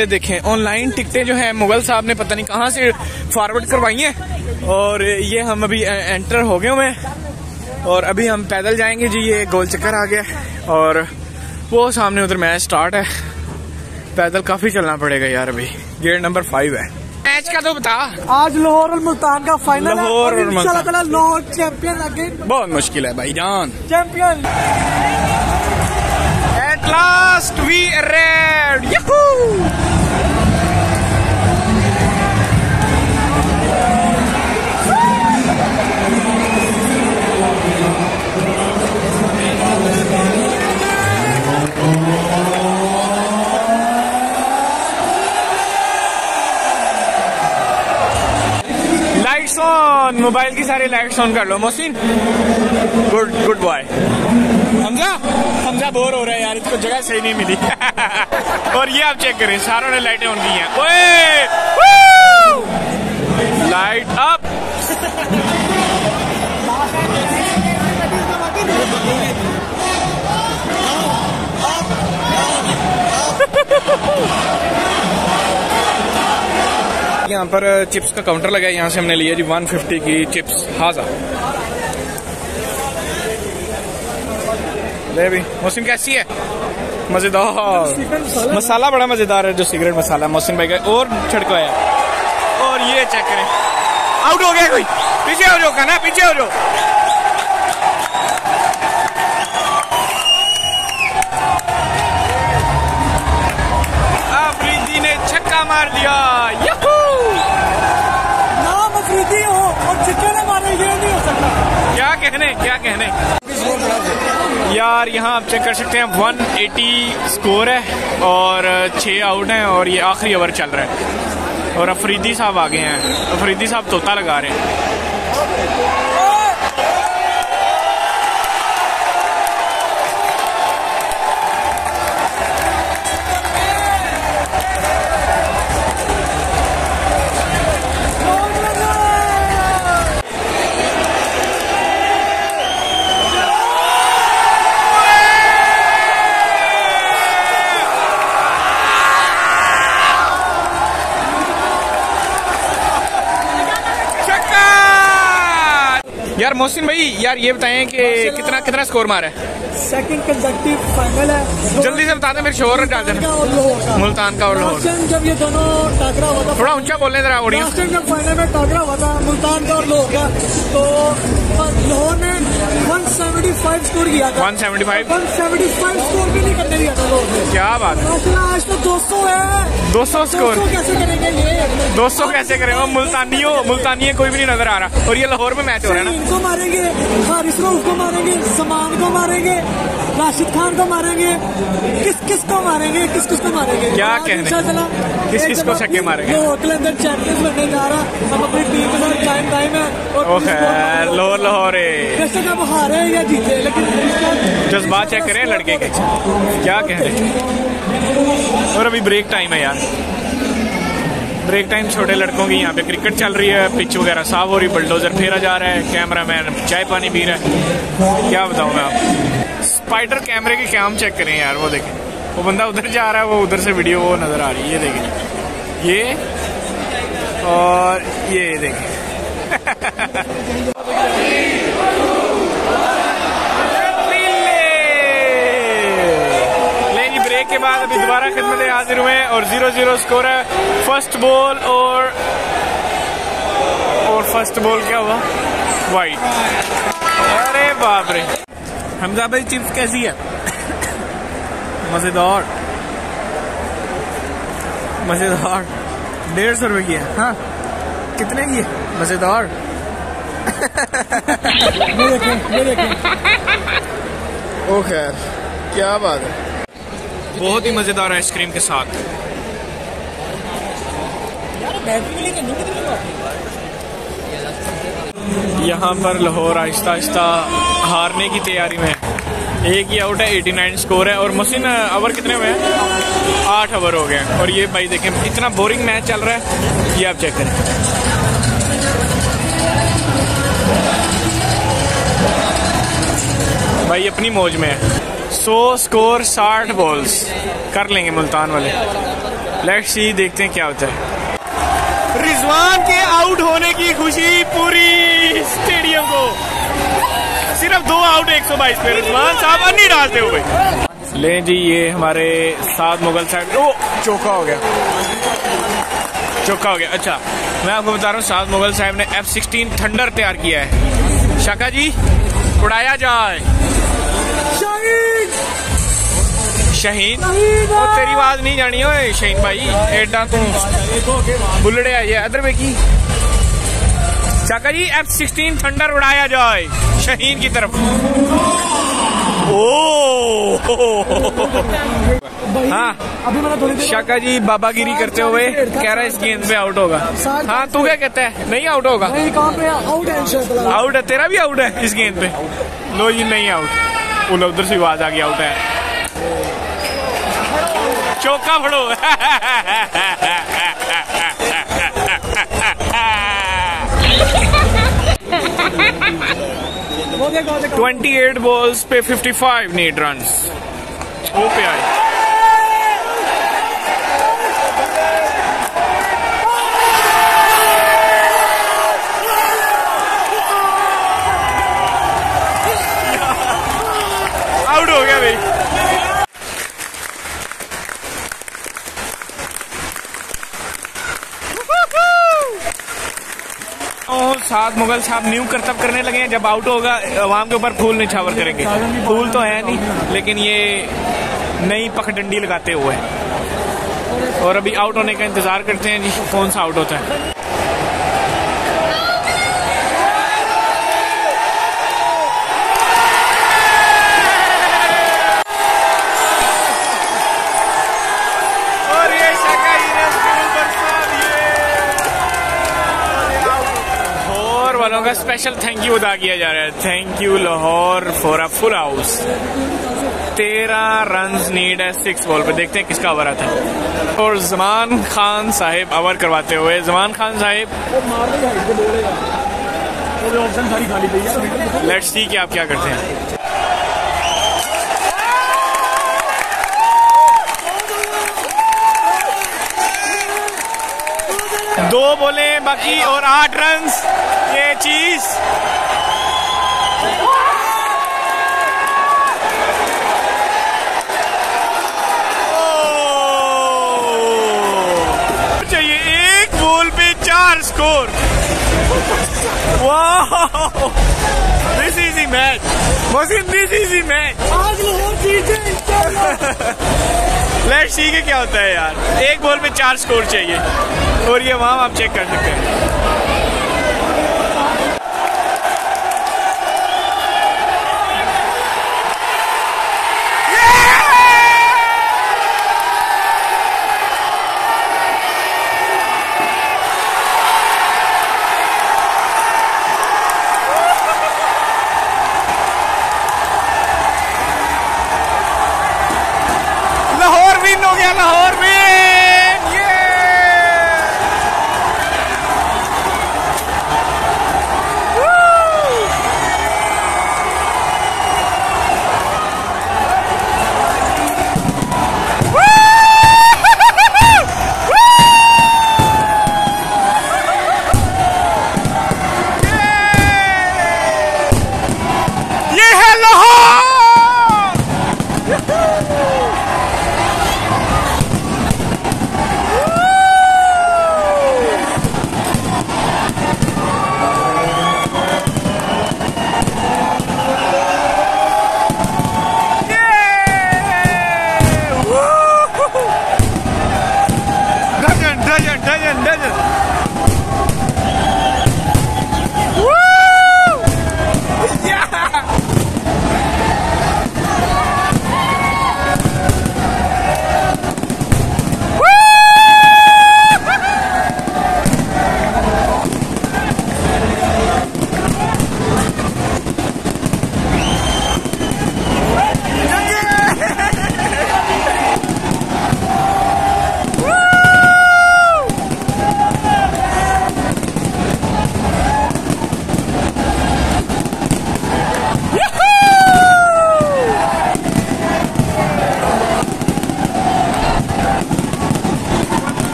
ये देखें ऑनलाइन टिकटें जो है मुगल साहब ने पता नहीं कहाँ से फॉरवर्ड करवाई हैं। और ये हम अभी एंटर हो गए हुए हैं। और अभी हम पैदल जाएँगे जी ये गोल चक्कर आ गया और वो सामने उधर मैच स्टार्ट है। पैदल काफ़ी चलना पड़ेगा यार अभी। गेट नंबर फाइव है। मैच का तो बता। आज लाहौर और मुल्तान का फाइनल लाहौर और मुल्तान। लाहौर चैंपियन अगेन बहुत मुश्किल है भाई जान। Champion at last arrived! Yahoo! On mobile की सारी लाइट्स ऑन कर लो Mohsin good good boy Hamza Hamza bore हो रहा है यार इसको जगह सही नहीं मिली। और ये आप चेक करें सारों ने लाइटें ऑन की हैं। ओए! लाइट अप यहाँ पर चिप्स का काउंटर लगा है यहाँ से हमने लिया जी 150 की चिप्स, हाजा। ले भी। मोहसिन, कैसी है? मज़ेदार। मसाला बड़ा मज़ेदार है, जो सिगरेट मसाला मोहसिन भाई का। और छिड़कवाया और ये चेक करें। आउट हो गया कोई? पीछे हो जाओ, खाना, पीछे हो जाओ। मार दिया कहने, क्या कहने? यार, यहाँ आप चेक कर सकते हैं 180 स्कोर है और छः आउट हैं और ये आखिरी ओवर चल रहा है। और अफरीदी साहब आ गए हैं। अफरीदी साहब तोता लगा रहे हैं। यार मोहसिन भाई यार ये बताएँ कि कितना कितना स्कोर मारा है? सेकंड कंसेक्टिव फाइनल है। जल्दी से बता दें फिर शोर डाल देना मुल्तान का और लाहौर जब ये दोनों टाकरा हुआ था थोड़ा ऊँचा बोलने जरा ऑडियंस जब फाइनल में टाकरा हुआ था मुल्तान का और लाहौर का तो लाहौर ने 175 स्कोर किया था। 175 175 स्कोर भी नहीं करने दिया था लाहौर ने। क्या बात है। आज तो 200 है। 200 स्कोर 200 कैसे करेंगे ये? 200 कैसे करें वो मुल्तानियों मुल्तानियों कोई भी नहीं नज़र आ रहा। और ये लाहौर में मैच हो रहा है ना। इनको मारेंगे हारिस रऊफ को मारेंगे समान को मारेंगे राशिद खान को मारेंगे। किस किस को मारेंगे? किस किस को मारेंगे? क्या कहने? किस- किस को छक्के मारेंगे? होटल अंदर चैंपियंस बनने जा रहा हम अपनी टीम के साथ टाइम टाइम है और को खैर लाहौर लाहौर। बेशक हम हारे या जीते लेकिन को- जज्बात चेक करें लड़के के। क्या कह रहे और अभी ब्रेक टाइम है यार। ब्रेक टाइम छोटे लड़कों की यहाँ पे क्रिकेट चल रही है, पिच वगैरह साफ़ हो रही बुलडोजर फेरा जा रहा है कैमरा मैन चाय पानी पी रहा है। क्या बताऊँ मैं आपको? स्पाइडर कैमरे के काम चेक करें यार, वो देखें। वो बंदा उधर जा रहा है, वो उधर से वीडियो वो नज़र आ रही है, ये देखें। ये और ये देखें। बाद अभी दोबारा खिदमत हाजिर हुए और ज़ीरो ज़ीरो स्कोर है। फ़र्स्ट बॉल और और फ़र्स्ट बॉल क्या हुआ? वाइट अरे बाप रे। हमजा भाई चिप्स कैसी है? मज़ेदार। मज़ेदार। डेढ़ सौ रुपए की है। हाँ। कितने की है? मज़ेदार। ये देखें ये देखें। ओ खैर क्या बात है। बहुत ही मज़ेदार आइसक्रीम के साथ। यहाँ पर लाहौर आहिस्ता आहिस्ता हारने की तैयारी में है। एक ही आउट है 89 स्कोर है और मसीन ओवर कितने हुए हैं? आठ ओवर हो गए। हैं और ये भाई देखें इतना बोरिंग मैच चल रहा है ये आप चेक करें। भाई अपनी मौज में है। सौ स्कोर साठ बॉल्स कर लेंगे मुल्तान वाले। लेट्स सी देखते हैं क्या होता है। रिजवान के आउट होने की खुशी पूरी स्टेडियम को। सिर्फ़ दो आउट 122 पे। रिजवान साहब अन्नी डालते हुए। ले जी, ये हमारे सात मुगल साइड ओ, चौका हो गया। चौका हो गया। अच्छा मैं आपको बता रहा हूँ सात मुगल साहब ने एफ़ सिक्सटीन थंडर तैयार किया है। शाका जी, उड़ाया जाए। शहीन और तेरी आवाज़ नहीं जानी हो शहीन भाई एडा तू। बुलड़े आई है अदर की चाका जी एफ़ सिक्सटीन थंडर उड़ाया जाए शहीन की तरफ़। ओ हाँ शाका जी, बाबागिरी करते हुए कह रहा है इस गेंद पे आउट होगा। हाँ तू क्या कहता है? नहीं आउट होगा? आउट है, तेरा भी आउट है इस गेंद पे। लो जी, नहीं आउट उधर से आवाज़ आ गई आउट है। चौका फड़ो ट्वेंटी 28 बॉल्स पे 55 नीड रन ओ पे आए आउट हो गया भाई सात मुगल साहब न्यू करतब करने लगे हैं। जब आउट होगा, आवाम के ऊपर फूल निछावर करेंगे। फूल तो है नहीं, लेकिन ये नई पखडंडी लगाते हुए और अभी आउट होने का इंतज़ार करते हैं जी, कौन सा आउट होता है और ये शाकाही ने स्पिन बरसा दिए का स्पेशल थैंक यू अदा किया जा रहा है। Thank you Lahore for a full house तेरह रन नीड है सिक्स बॉल पे। देखते हैं किसका ओवर आता है। और जमान खान साहिब ओवर करवाते हुए। जमान खान साहिब। लेट्स सी कि आप क्या करते हैं। दो बोले बाकी और आठ रन ये चीज़। चाहिए एक बॉल पे चार स्कोर। वाह। This is match Mohsin this is match आज लाहौर जीते लेट्स सी के क्या होता है यार। एक बॉल पे चार स्कोर चाहिए। और ये वहाँ आप चेक कर सकते हैं।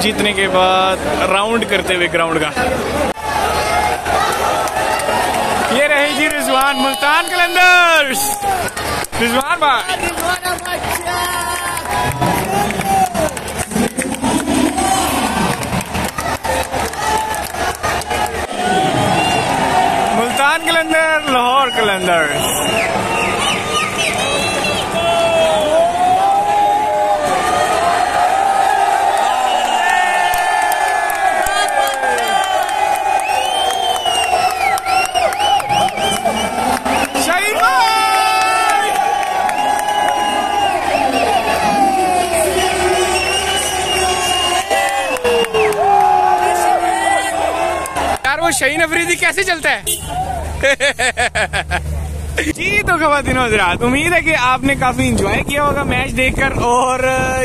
जीतने के बाद राउंड करते हुए ग्राउंड का। ये रहे जी रिजवान मुल्तान कलंदर्स। रिजवान भाई। वो शहीन अफरीदी कैसे चलता है? जी तो खवातीन हजरात। उम्मीद है कि आपने काफ़ी इंजॉय किया होगा मैच देखकर। और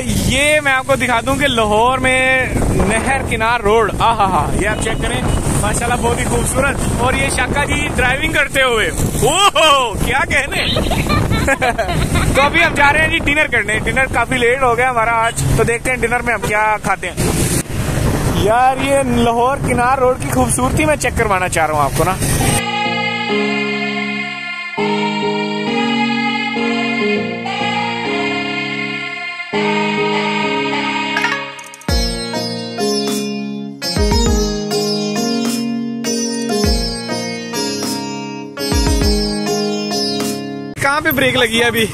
ये मैं आपको दिखा दूँ कि लाहौर में नहर किनार रोड। आहा हा ये आप चेक करें। माशाल्लाह, बहुत ही खूबसूरत। और ये शाका जी ड्राइविंग करते हुए। ओहो, क्या कहने? तो अभी हम जा रहे हैं जी डिनर करने। डिनर काफ़ी लेट हो गया हमारा आज। तो देखते हैं डिनर में हम क्या खाते हैं। यार, ये लाहौर किनार रोड की खूबसूरती में चेक करवाना चाह रहा हूँ आपको ना। कहाँ पे ब्रेक लगी है अभी?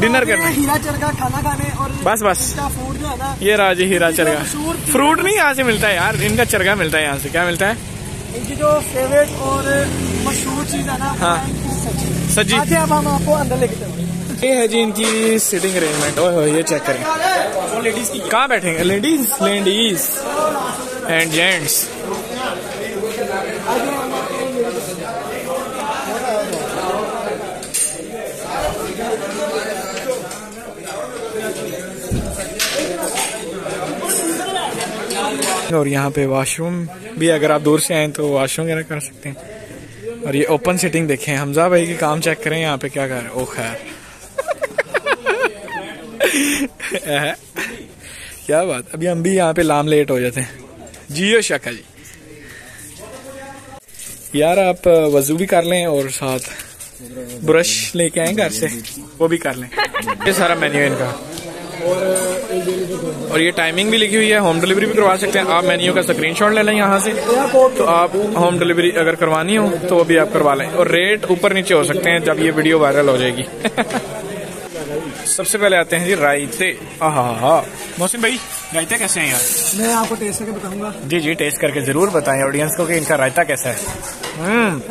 डिनर हैं करने। हीरा चरखा खाना खाने और बस बस। फ़ूड जो है ना ये राज़ी हीरा चरगा फ्रूट नहीं यहाँ से मिलता है यार इनका चरगा मिलता है यहाँ से। क्या मिलता है? इनकी जो फेवरेट और मशहूर चीज़ है ना हाँ। आते अब हम आपको अंदर लेके चलेंगे ये है जी इनकी सिटिंग अरेंजमेंट ये चेक करें। कहाँ बैठेंगे? लेडीज़ लेडीज़ एंड जेंट्स और यहाँ पे वॉशरूम भी अगर आप दूर से आए तो वॉशरूम वगैरह कर सकते हैं। और ये ओपन सिटिंग देखें। हमजा भाई की काम चेक करें, यहाँ पे क्या कर ओ खैर। क्या बात। अभी हम भी यहाँ पे लाम लेट हो जाते हैं। जियो शाका जी। यार, आप वज़ू भी कर लें और साथ ब्रश लेके आए घर से? वो भी कर लें। ये सारा मेन्यू इनका। और ये टाइमिंग भी लिखी हुई है होम डिलीवरी भी करवा सकते हैं। आप मेन्यू का स्क्रीनशॉट ले लें यहाँ से। तो आप होम डिलीवरी अगर करवानी हो तो वो भी आप करवा लें। और रेट ऊपर नीचे हो सकते हैं जब ये वीडियो वायरल हो जाएगी। सबसे पहले आते हैं जी रायते। हा मोहसिन भाई रायते कैसे हैं यार? मैं आपको टेस्ट करके बताऊँगा। जी जी टेस्ट करके ज़रूर बताएँ ऑडियंस को कि इनका रायता कैसा है। हम्म।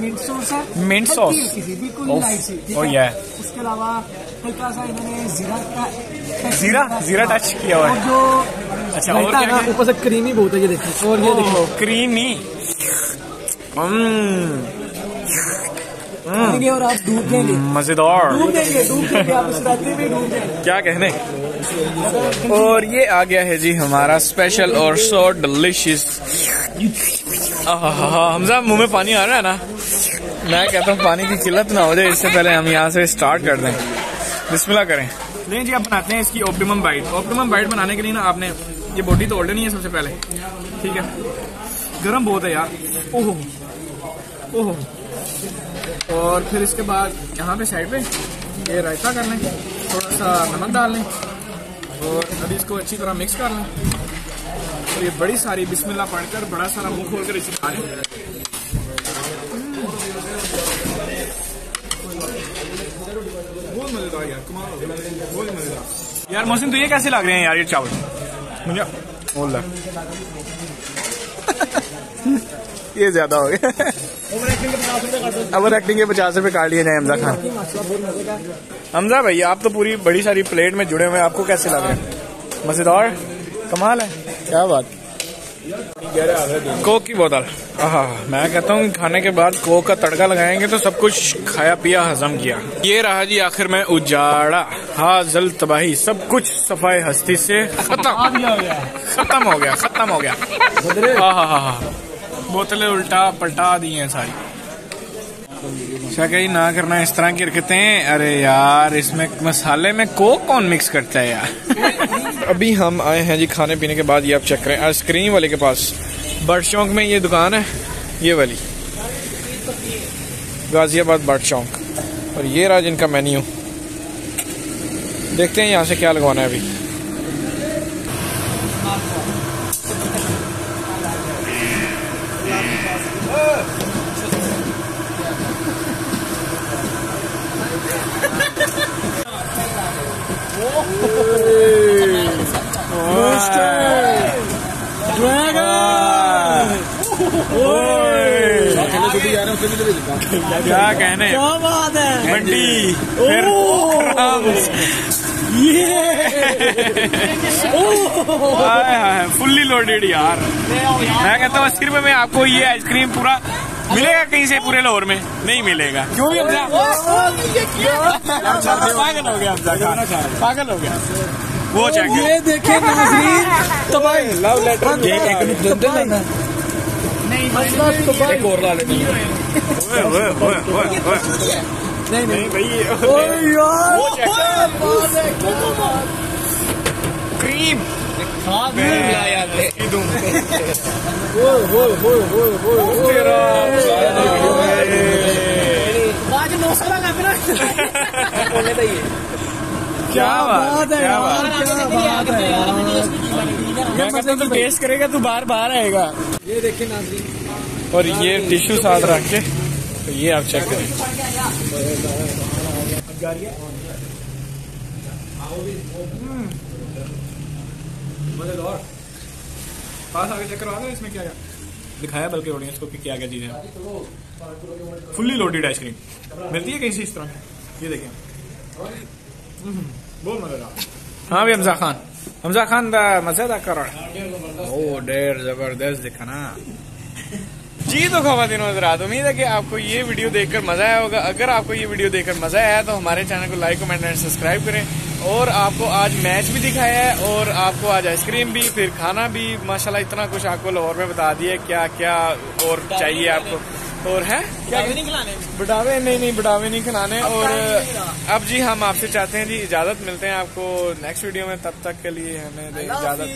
मिंट सॉस है। Mint हल्की sauce? हल्की सी, बिल्कुल oh. उसके अलावा हल्का सा इन्होंने जीरा का जीरा? touch किया हुआ है। और जो अच्छा, और क्या? ऊपर से क्रीमी बहुत है ये देखिए और ये देखिए क्रीमी और आप डूब देंगे मज़ेदार। डूब देंगे डूब देंगे आप में डूब देंगे क्या कहने? और ये आ गया है जी हमारा स्पेशल और सो डिलिशियस हमजा मुँह में पानी आ रहा है ना? मैं कहता हूँ पानी की किल्लत ना हो जाए इससे पहले हम यहाँ से स्टार्ट कर दें। बिस्मिल्लाह करें। नहीं जी, आप बनाते हैं इसकी ऑप्टिमम बाइट ऑप्टिमम बाइट बनाने के लिए ना आपने, ये बॉडी तो तोड़ लेनी है सबसे पहले। ठीक है? गर्म बहुत है यार। ओहो। ओहो। और फिर इसके बाद यहाँ पे साइड पे ये रायता कर लें। थोड़ा सा नमक डाल लें। और अभी इसको अच्छी तरह मिक्स कर लें। और ये बड़ी सारी बिस्मिल्लाह पढ़कर बड़ा सारा मुँह खोल कर इसे खा लें बहुत मज़ेदार यार मज़ेदार यार मौसम तो ये कैसे लग रहे हैं यार ये चावल? मुझे बोल ये ज़्यादा हो गया। ओवर एक्टिंग के पचास रुपए काट लिए जाए हमजा खान। हमजा भाई, आप तो पूरी बड़ी सारी प्लेट में जुड़े हुए हैं, आपको कैसे लग रहे हैं? मज़ेदार? कमाल है। क्या बात। कोक की बोतल। आहा मैं कहता हूँ खाने के बाद कोक का तड़का लगाएँगे तो सब कुछ खाया पिया हजम किया। ये रहा जी आखिर में उजाड़ा। हाजल तबाही सब कुछ सफ़ाई हस्ती से खत्म। खत्म। हो गया। खत्म हो गया हाँ हाँ हाँ हाँ बोतलें उल्टा पलटा दी हैं सारी। शाका जी ना करना इस तरह की हरकतें अरे यार, इसमें मसाले में कोक कौन मिक्स करता है यार? अभी हम आए हैं जी खाने पीने के बाद, ये आप चेक करें, आइसक्रीम वाले के पास। बर्ड चौक में ये दुकान है, ये वाली। गाजियाबाद बर्ड चौक और ये रहा जिनका मेन्यू। देखते हैं यहाँ से क्या लगवाना है अभी क्या कहने क्या बात है मंडी फिर फुल्ली लोडेड यार। मैं कहता हूँ अस्सी रुपए में आपको ये आइसक्रीम पूरा मिलेगा कहीं से पूरे लाहौर में? नहीं मिलेगा। क्यों भी पागल हो गया पागल हो गया। वो चेक ये देखिए नाजरीन तबाही। लव लेटर ये एक मिनट दे देना। मसला तबाही। एक और ला लेनी ओए ओए ओए ओए ओए। नहीं नहीं। नहीं भाई क्रीम ओए ओए ओए तेरा आज मेरा क्या बात है क्या बात। क्या बात है यार। मैं कहता हूँ तू टेस्ट करेगा तू बार बार आएगा। ये देखिए नाजरीन और ये टिश्यू साथ रख के तो ये आप चेक करें। मज़ेदार। पास आगे चेक करवा इसमें क्या क्या दिखाया बल्कि ऑडियंस को कि क्या क्या चीज़ें फुल्ली लोडेड आइसक्रीम मिलती है कहीं से इस तरह? ये देखें। हम्म, बहुत मज़ेदार। हाँ भी हमजा खान। हमजा खान दा मज़ेदार कर ओ डेर ज़बरदस्त दिखा ना। जी तो खातिन हजरात उम्मीद है कि आपको ये वीडियो देखकर मज़ा आया होगा। अगर आपको ये वीडियो देखकर मज़ा आया तो हमारे चैनल को लाइक कमेंट एंड सब्सक्राइब करें। और आपको आज मैच भी दिखाया है और आपको आज आइसक्रीम भी फिर खाना भी माशाल्लाह इतना कुछ आपको लाहौर में बता दिया क्या क्या और चाहिए आपको? और है? क्या नहीं खिलाने। बढ़ावे नहीं नहीं बढ़ावे नहीं खिलाने और अब जी हम आपसे चाहते हैं जी इजाज़त मिलते हैं आपको नेक्स्ट वीडियो में तब तक के लिए हमें दे इजाज़त